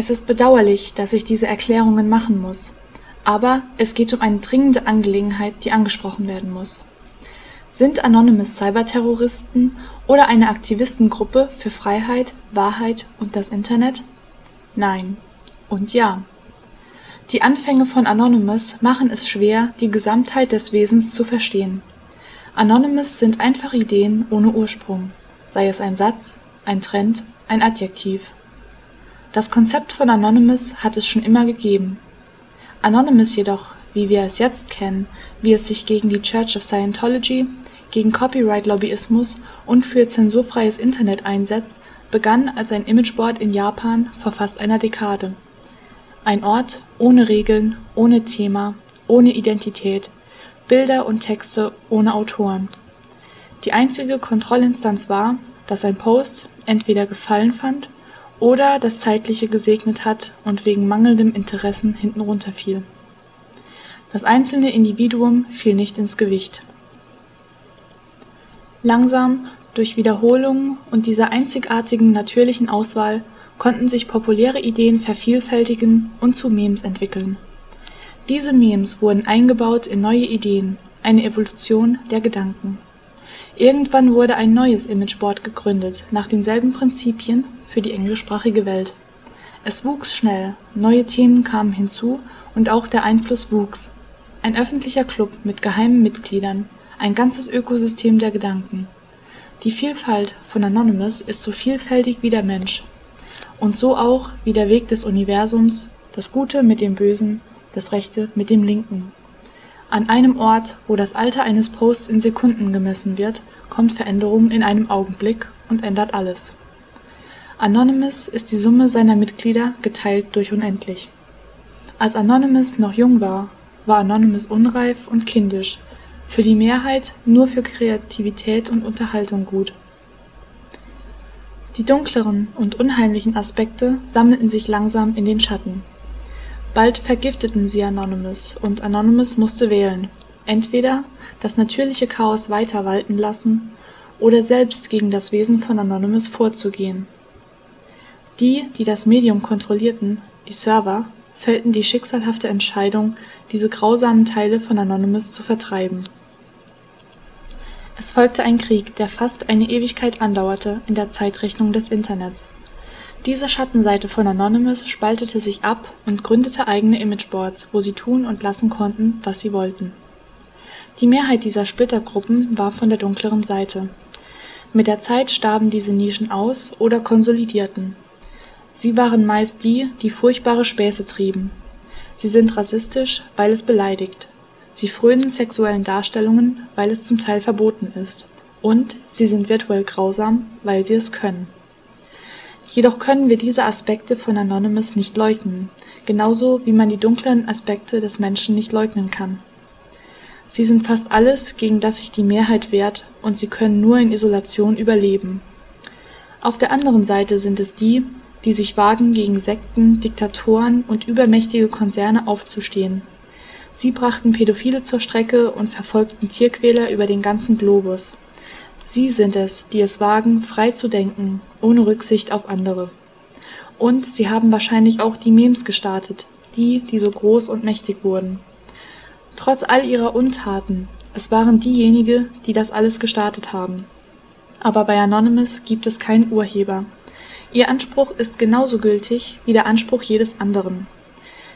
Es ist bedauerlich, dass ich diese Erklärungen machen muss, aber es geht um eine dringende Angelegenheit, die angesprochen werden muss. Sind Anonymous Cyberterroristen oder eine Aktivistengruppe für Freiheit, Wahrheit und das Internet? Nein und ja. Die Anfänge von Anonymous machen es schwer, die Gesamtheit des Wesens zu verstehen. Anonymous sind einfach Ideen ohne Ursprung, sei es ein Satz, ein Trend, ein Adjektiv. Das Konzept von Anonymous hat es schon immer gegeben. Anonymous jedoch, wie wir es jetzt kennen, wie es sich gegen die Church of Scientology, gegen Copyright-Lobbyismus und für zensurfreies Internet einsetzt, begann als ein Imageboard in Japan vor fast einer Dekade. Ein Ort ohne Regeln, ohne Thema, ohne Identität, Bilder und Texte ohne Autoren. Die einzige Kontrollinstanz war, dass ein Post entweder Gefallen fand oder das Zeitliche gesegnet hat und wegen mangelndem Interessen hinten runterfiel. Das einzelne Individuum fiel nicht ins Gewicht. Langsam, durch Wiederholungen und dieser einzigartigen natürlichen Auswahl konnten sich populäre Ideen vervielfältigen und zu Memes entwickeln. Diese Memes wurden eingebaut in neue Ideen, eine Evolution der Gedanken. Irgendwann wurde ein neues Imageboard gegründet, nach denselben Prinzipien für die englischsprachige Welt. Es wuchs schnell, neue Themen kamen hinzu und auch der Einfluss wuchs. Ein öffentlicher Club mit geheimen Mitgliedern, ein ganzes Ökosystem der Gedanken. Die Vielfalt von Anonymous ist so vielfältig wie der Mensch. Und so auch wie der Weg des Universums, das Gute mit dem Bösen, das Rechte mit dem Linken. An einem Ort, wo das Alter eines Posts in Sekunden gemessen wird, kommt Veränderung in einem Augenblick und ändert alles. Anonymous ist die Summe seiner Mitglieder geteilt durch unendlich. Als Anonymous noch jung war, war Anonymous unreif und kindisch, für die Mehrheit nur für Kreativität und Unterhaltung gut. Die dunkleren und unheimlichen Aspekte sammelten sich langsam in den Schatten Bald vergifteten sie Anonymous, und Anonymous musste wählen: entweder das natürliche Chaos weiter walten lassen oder selbst gegen das Wesen von Anonymous vorzugehen. Die, die das Medium kontrollierten, die Server, fällten die schicksalhafte Entscheidung, diese grausamen Teile von Anonymous zu vertreiben. Es folgte ein Krieg, der fast eine Ewigkeit andauerte in der Zeitrechnung des Internets diese Schattenseite von Anonymous spaltete sich ab und gründete eigene Imageboards, wo sie tun und lassen konnten, was sie wollten. Die Mehrheit dieser Splittergruppen war von der dunkleren Seite. Mit der Zeit starben diese Nischen aus oder konsolidierten. Sie waren meist die, die furchtbare Späße trieben. Sie sind rassistisch, weil es beleidigt. Sie frönen sexuellen Darstellungen, weil es zum Teil verboten ist. Und sie sind virtuell grausam, weil sie es können Jedoch können wir diese Aspekte von Anonymous nicht leugnen, genauso wie man die dunklen Aspekte des Menschen nicht leugnen kann. Sie sind fast alles, gegen das sich die Mehrheit wehrt, und sie können nur in Isolation überleben. Auf der anderen Seite sind es die, die sich wagen, gegen Sekten, Diktatoren und übermächtige Konzerne aufzustehen. Sie brachten Pädophile zur Strecke und verfolgten Tierquäler über den ganzen Globus Sie sind es, die es wagen, frei zu denken, ohne Rücksicht auf andere. Und sie haben wahrscheinlich auch die Memes gestartet, die, die so groß und mächtig wurden. Trotz all ihrer Untaten, es waren diejenigen, die das alles gestartet haben. Aber bei Anonymous gibt es keinen Urheber. Ihr Anspruch ist genauso gültig wie der Anspruch jedes anderen.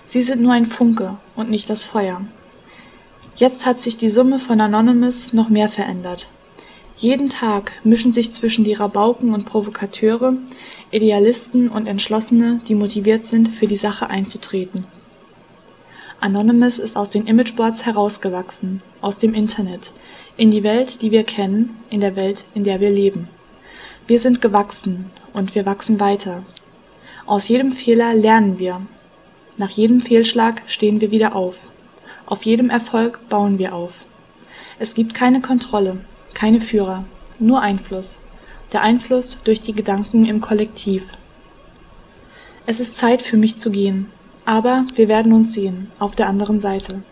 Sie sind nur ein Funke und nicht das Feuer. Jetzt hat sich die Summe von Anonymous noch mehr verändert. Jeden Tag mischen sich zwischen die Rabauken und Provokateure, Idealisten und Entschlossene, die motiviert sind, für die Sache einzutreten. Anonymous ist aus den Imageboards herausgewachsen, aus dem Internet, in die Welt, die wir kennen, in der Welt, in der wir leben. Wir sind gewachsen und wir wachsen weiter. Aus jedem Fehler lernen wir. Nach jedem Fehlschlag stehen wir wieder auf. Auf jedem Erfolg bauen wir auf. Es gibt keine Kontrolle, keine Führer, nur Einfluss, der Einfluss durch die Gedanken im Kollektiv. Es ist Zeit für mich zu gehen, aber wir werden uns sehen, auf der anderen Seite